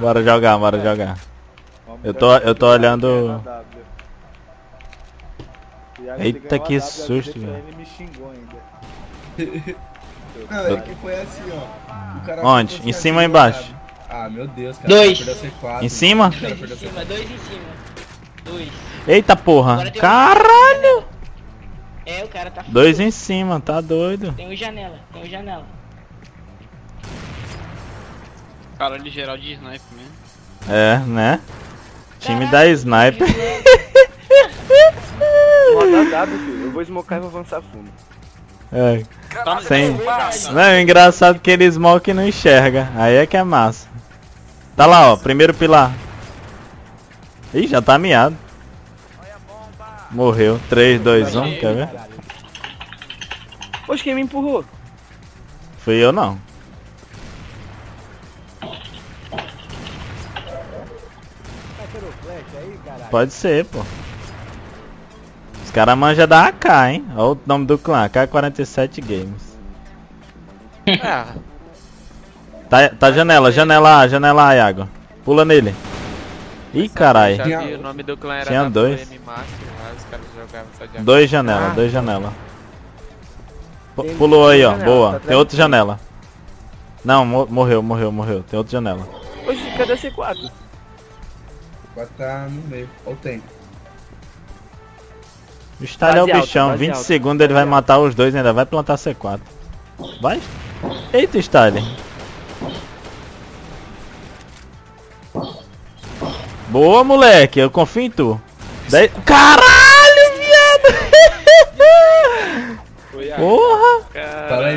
Bora jogar, bora jogar. Eu tô, eu tô olhando. Eita, que susto, velho. Ele me xingou ainda. Não, é que foi assim, ó. O cara Onde? Em assim, cima ou assim, embaixo? Ah, meu Deus, cara. Dois. o cara perdeu C4. Em cima? Dois em C4. cima, dois em cima. Dois. Eita porra! Um- Caralho! É, o cara tá Dois em cima, tá doido. Tem um janela, tem um janela. Caralho, geral de sniper mesmo. É, né? Time Caralho, da Sniper. Roda W, filho. Eu vou smocar e vou avançar fundo. É. Tá Sem- Massa. Não, é engraçado que ele smoke e não enxerga. Aí é que é massa. Tá lá, ó, primeiro pilar. Ih, já tá miado. Morreu. 3, 2, 1, quer ver? Poxa, quem me empurrou? Fui eu não. Pode ser, pô. Os caras manjam da AK, hein? Olha o nome do clã, AK-47 Games. Ah, Tá, tá janela, janela A, janela A, Iago. Pula nele. Ih, carai. Tinha- vi, o nome do clã era tinha dois. WM Master, lá os caras jogavam só de Dois janela, Ah. dois janela. Pulou aí, ó. janela, Boa. tá Tem outra janela. Não, mo- morreu, morreu, morreu. Tem outra janela. Poxa, cadê C4? O 4 tá no meio. Olha o tempo. O Stalin é o bichão. base 20 alta, segundos ele vai matar os dois e ainda vai plantar C4. Vai? Eita, Stalin. Boa, moleque. Eu confio em tu. Dez... Caralho, viado! Porra!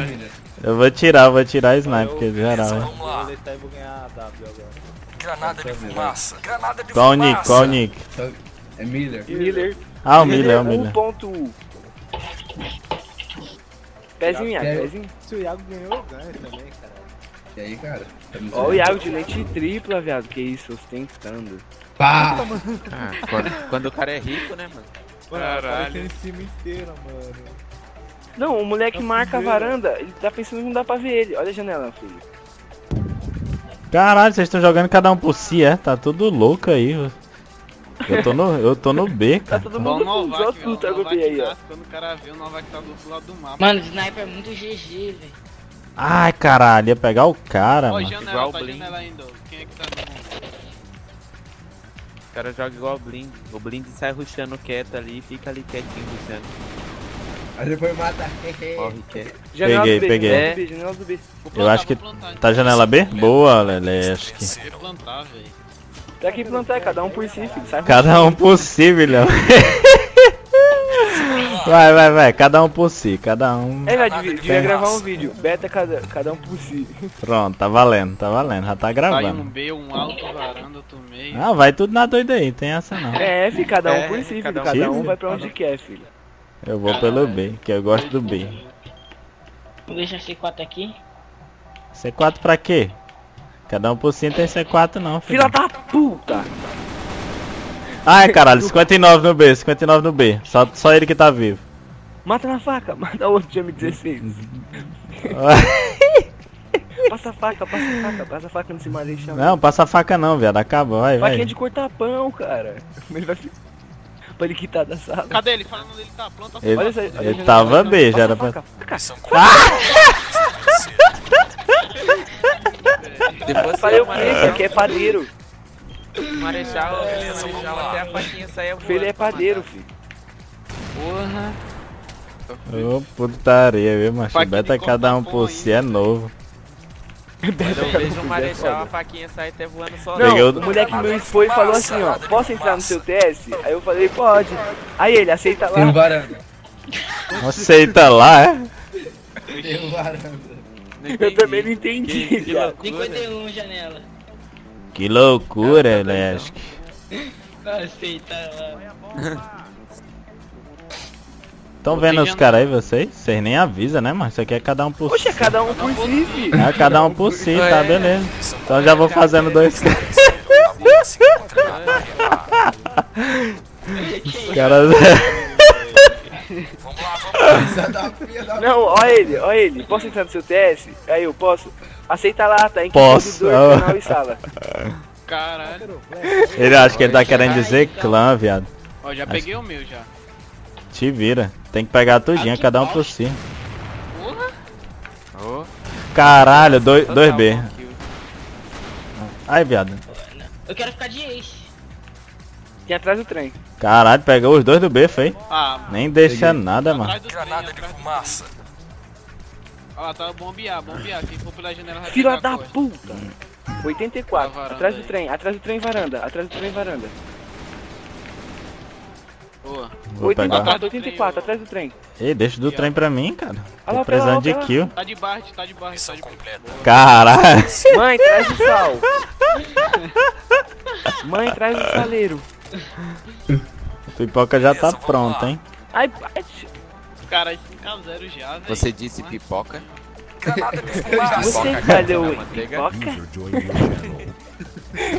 Miller. Eu vou tirar, vou tirar a sniper, porque geral. né? Vamos lá. Deletar e vou ganhar a W agora. Granada de fumaça. Granada de Qual o fumaça. nick? Qual o nick? É Miller. Miller. Ah, o Miller, é o Miller. 1.1. Pezinho, Iago, pezinho. Se o Iago ganhou, eu ganho também, cara. E aí, cara? Ó o? Iago de lente tripla, viado. Que isso, ostentando. Pá! Ah, quando, quando o cara é rico, né, mano? Mano, Caralho. em cima inteira, mano. Não, o moleque Tá marca a varanda, ele tá pensando que não dá pra ver ele. Olha a janela, filho. Caralho, vocês estão jogando cada um por si, é? Tá tudo louco aí. Eu tô no, eu tô no B, Tá cara. todo Igual mundo o com Novak, só velho. tu, tá O com Novak aí, ó. quando o cara vê, o Novak tá do outro lado do mapa. Mano, o sniper é muito GG, velho. Ai, caralho, ia pegar o cara, Ó, mano. janela, Igual tá Blink. janela ainda. ó. Quem é que tá no... O cara joga igual o Blind. O Blind sai rushando quieto ali e fica ali quietinho rushando. Aí depois mata. Janela Peguei, do B, peguei. janela do B, janela do B. Vou Eu plantar, acho que plantar, tá janela B? Boa, Leleski. Venceram. Vou plantar, velho. Pra que plantar? Cada um por si, filho. Sai Cada um por si, milhão. Vai, vai, vai, cada um por si, cada um. É, já devia, devia Tem gravar um vídeo. Beta cada, cada um por si. Pronto, tá valendo, tá valendo, já tá Sai um gravando. B, um alto, varanda, outro meio. Ah, vai tudo na doida aí, tem essa não. É, filho, cada um É, por si, filho. cada um Cada um vai pra onde quer, filho. Eu vou pelo B, que eu gosto do B. Vou deixar C4 aqui. C4 pra quê? Cada um por não tem C4 não, filho. Filha da puta! Ai, caralho, 59 no B, 59 no B. Só, só ele que tá vivo. Mata na faca, mata o outro de M16. Passa a faca, passa a faca, passa a faca nesse marechal. Não, passa a faca não, viado. Acaba, vai, Faquinha vai. de cortar pão, cara. Ele vai ficar... Pra ele quitar da sala. Cadê ele? Falando onde ele tá, planta Ele- Olha essa, Ele janela. tava B, já era pra... faca. Faca. São Depois Falei o o quê? Marechal, Aqui é padeiro. Marechal, vamos Marechal até a faquinha saia O filho é padeiro, filho. Porra. Ô, putaria, viu, macho? Beta cada um por si é novo. Quando eu vejo o Marechal, a faquinha sai até voando só. Não, Peguei o- moleque meu foi e falou assim, ó, posso entrar no seu TS? Aí eu falei, pode. Aí ele, aceita Tem um lá. varanda. Aceita lá, é? Tem um varanda. Eu também não entendi, Que, que loucura. 51 janela. Que loucura, Lesk. Aceita lá. Tão vendo os caras aí, vocês? Vocês nem avisam, né, mano? Isso aqui é cada um por si. Poxa, é cada um por si, filho. É, cada um por si, tá É. beleza. Então já vou fazendo dois. Os caras. Vamos lá, vamos lá. Não, ó ele, ó ele. Posso entrar no seu TS? Aí eu posso. Aceita lá, tá em Posso. computador, canal e sala. Caralho. Ele acha que ele tá querendo dizer clã, viado. Ó, já peguei o meu já. Te vira. Tem que pegar tudinho, Ah, cada um por si. Porra. Caralho, dois- total 2B. one kill. Ai, viado. Eu quero ficar de ace. Tem atrás do trem. Caralho, pegou os dois do B, foi? Ah, Nem deixa nada, mano. trem, atrás do- Ó lá, tá bombear, bombear. Quem for pela janela vai Filha da puta! 84, Na varanda atrás do trem, atrás do trem varanda, atrás do trem varanda. Boa. Vou 84, pegar. do 84, trem, atrás do trem. Ei, deixa do trem pra mim, cara. Lá, Tô precisando de lá, kill. Tá de barra, tá de barra, tá de barra. Caralho. Mãe, traz o sal! Mãe, traz o saleiro. A pipoca já tá pronta, hein? Ai, ai, Caralho, 5x0 já, velho. Você disse pipoca? você falou na manteiga. pipoca?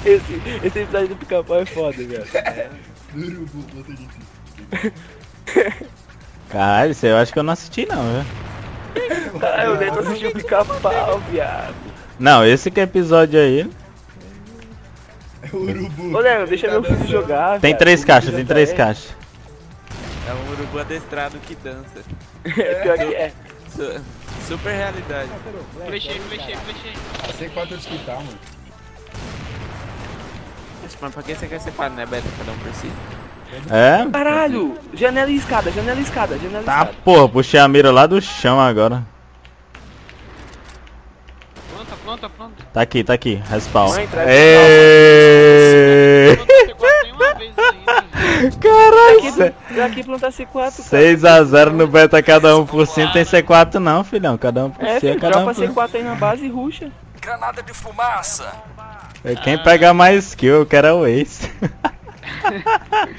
Esse, esse episódio do pica-pau é foda, velho. Bota de Caralho, isso aí eu acho que eu não assisti não, viu? Ah, eu lembro assistir o pica-pau, viado. Não, esse que é episódio aí. Urubu. Ô, Léo, deixa meu filho jogar, Tem viado. três O caixas, tem três tá- caixas. É um urubu adestrado que dança. É, pior que é. Su- super realidade. Flechei, flechei, flechei. Sei quanto hospital, mano. Mas pra que você quer separar, né, Beto? Cada um por si? É? Caralho! Janela e escada, janela e escada, janela e Tá, escada. porra, puxei a mira lá do chão agora. Planta, planta, planta. Tá aqui, tá aqui, respawn. Mãe, traz Êêêê! Planta C4 tem uma vez ainda. gente. Caralho, cê- Pra que plantar C4, cara? 6x0 no beta, cada um por. Não tem C4 não, filhão. Cada um por É, si, é filho, cada um dropa por si. C4 aí na base e ruxa. Granada de fumaça. É Quem pega mais kill, eu quero é o Ace.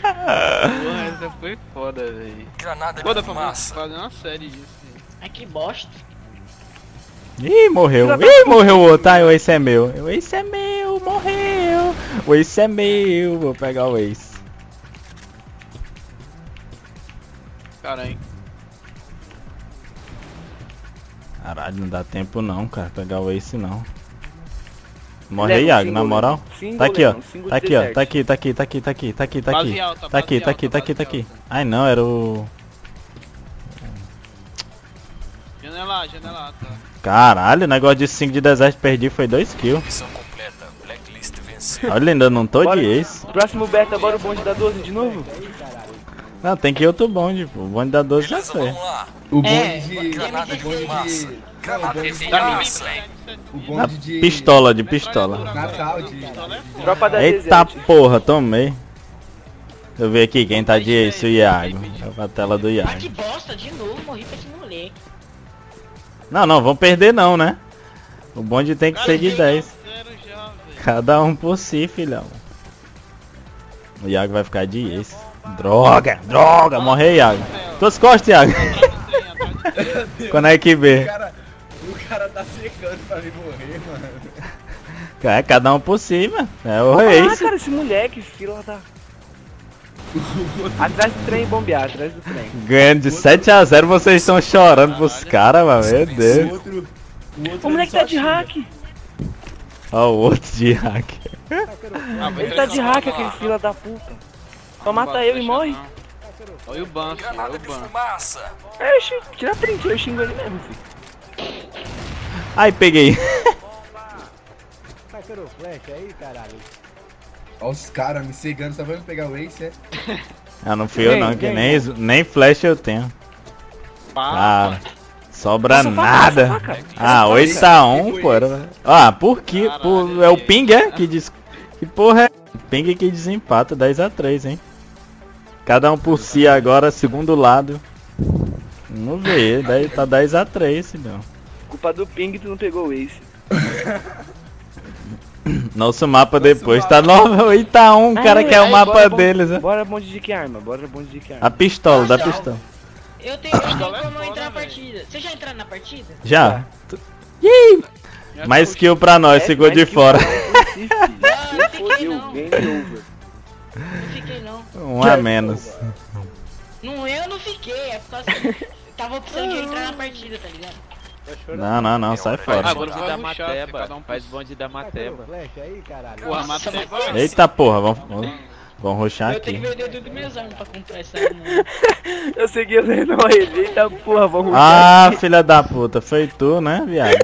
Porra, essa foi foda, velho. Granada Foda de pra fumaça. fazer uma série disso. Ai que bosta. Ih, morreu. Ih, morreu o outro. Ai, o Ace é meu. O Ace é meu, morreu. O Ace é meu. Vou pegar o Ace. Caralho. Caralho, não dá tempo não, cara. Pegar o Ace não. Morre Leva aí, Iago, na moral. single, Tá aqui, ó. Leão, single Tá aqui, ó. Tá aqui, tá aqui, tá aqui, tá aqui, tá aqui, tá Base aqui. alta, Tá aqui, tá aqui, tá aqui, tá aqui. Ai não, era o. Janela, janela, tá. Caralho, o negócio de 5 de deserto perdi foi 2 kills. Olha, ainda não tô Bora. de Ace. Próximo beta, bora o bonde da 12 de novo? Não, tem que ir outro bonde, pô. O bonde da 12 já Beleza, foi. vamos lá. O bonde É, de. Granada de O bonde de. Granada de A de. pistola, de pistola. Natal de. Tropa da Eita porra, tomei. Deixa eu ver aqui quem tá de Ace, o Iago. É pra tela do Iago. que bosta, de novo, morri pra esse moleque. Não, não, vamos perder não, né? O bonde tem que ser de 10. Zero já, velho. Cada um por si, filhão. O Iago vai ficar de Ace. Droga, droga, morre Iago. Tuas costas, Iago. Conect O B. secando pra me morrer, mano. É, cada um por cima. É o Ah, Ace. cara, esse moleque, fila da... Atrás do trem bombear, atrás do trem. Ganhando de 7 a 0 vocês estão chorando pros caras, mano. Meu O Deus. outro. O outro O moleque tá de hack. Ó, o outro de hack. Ah, Ele tá de hack, aquele fila da puta. Só mata eu e morre. não. Olha o ban, filho, olha Granada o de ban. fumaça. É, tira print, eu xingo ele mesmo, filho. Ai, peguei. O flash aí, caralho. Ó os caras me cegando, só vamos pegar o Ace, é? Ah, não fui eu não, que nem, nem flash eu tenho. Ah, sobra faca, nada. Ah, 8x1, pô. era- Ah, por que? Por, é o ping, é? Que diz. Que porra é? Ping que desempata 10x3, hein? Cada um por si agora, segundo lado. Vamos ver, daí tá 10x3, filhão. Culpa do ping, tu não pegou o ace. Nosso mapa depois tá 8x1, o cara Aí, quer o aí, mapa bora, deles, né? Bora bonde de que arma? Bora bonde de que A arma? pistola, da pistola. Eu tenho, eu tenho Pistola é como entrar na partida. Você já entraram na partida? Já. já Mais tô- kill pra nós, É, ficou mais de que fora. filho. Não, não fiquei Fodeu, não. game over. Não fiquei não. Um a menos. Não, eu não fiquei, é por causa que tava precisando de entrar na partida, tá ligado? Não, não, não, sai Faz fora. Agora bonde da Mateba. um Faz bonde da Mateba. Porra, mata Eita porra, vamos, vamos, vamos rushar Eu tenho aqui. que vender tudo minhas armas pra comprar essa arma. Eu segui o Lennon ele. Eita porra, vamos Ah, filha da puta, foi tu, né, viado?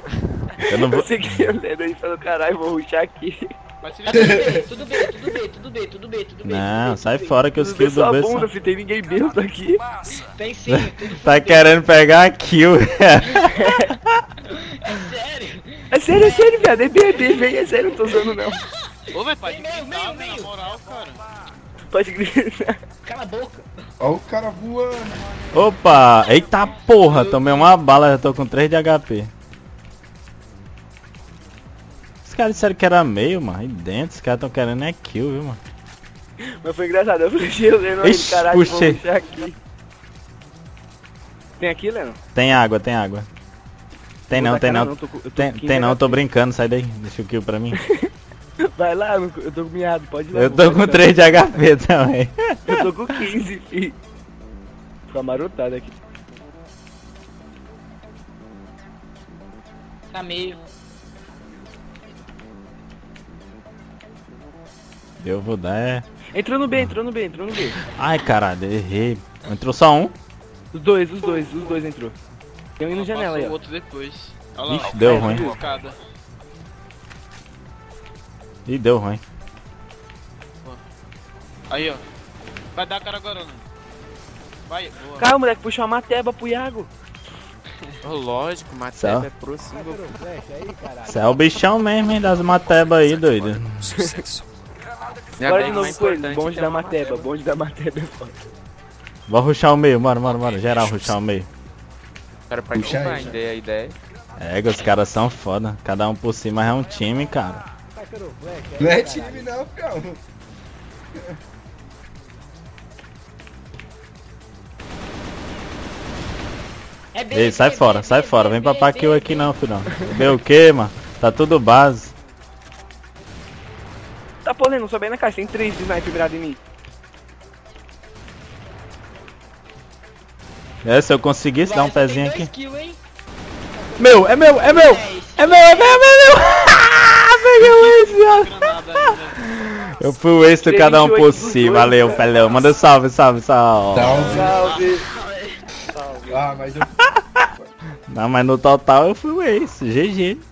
Eu não vou. Eu segui o Lennon e falou, caralho, vou ruxar aqui. Vai se ligar. tudo bem, tudo bem, tudo bem, tudo bem, tudo bem. Não, tudo sai fora que os kills do B bunda, são... tem ninguém bêbado aqui. Tem sim, Tá querendo pegar a kill. É sério. É sério, é sério, viado. É bebê, vem, é sério, não tô usando não. Ô, velho, pode Meio, meio, gritar, meio. na moral, cara. Pode gritar. Cala a boca. Ó o cara voando. Opa! Eita porra, tomei uma bala, já tô com 3 de HP. Os caras disseram que era meio, mano. Aí dentro, os caras tão querendo é kill, viu, mano. Mas foi engraçado, eu puxei o Lennon Ixi, caralho, vou puxei. aqui. Tem aqui, Lennon? Tem água, tem água. Tem não, tem não. tô Tem, com 15 tem não, tô brincando, sai daí. Deixa o kill pra mim. Vai lá, eu tô com miado, pode ir lá. Eu tô com tacar. 3 de HP também. Eu tô com 15, fi. Ficou amarotado aqui. Tá meio. Eu vou dar é. Entrou no B, entrou no B, entrou no B. Ai caralho, errei. Entrou só um. Os dois, os dois, os dois entrou. Tem um indo janela aí, o outro depois. Olha lá, Ixi, ó. deu ruim. escada. Ih, deu ruim. Aí, ó. Vai dar a cara agora, Nuno. Vai, boa. Calma, moleque, puxou uma mateba pro Iago. Lógico, Céu. Mateba é pro caralho. Você é o bichão mesmo, hein, das matebas aí, doido. Minha Bora de novo com ele, bonde da mateba, bonde da mateba é foda. Vou ruxar o meio, bora, bora, bora. Geral, ruxar o meio. Cara, pra Puxa aí, ideia, a ideia. É, que os caras são foda. Cada um por si, mas é um time, cara. Não é time não, fião. É B, Ei, sai B, fora, B, sai B, fora. B, Vem pra B, paquil aqui B. não, filhão. Vê o que, mano? Tá tudo base. Tá polendo, sobe aí na caixa, tem três de sniper virado em mim. É, se eu conseguisse dar um pezinho aqui. dois kills, hein? Meu, é meu, é meu! É meu, é meu, é meu, é meu! Peguei o ainda. Eu fui o Ace do cada um por 38 si. Valeu, dois, Pelão. Manda salve, salve, salve. Salve. Salve. Ah, mas eu... Não, mas no total eu fui o Ace. GG.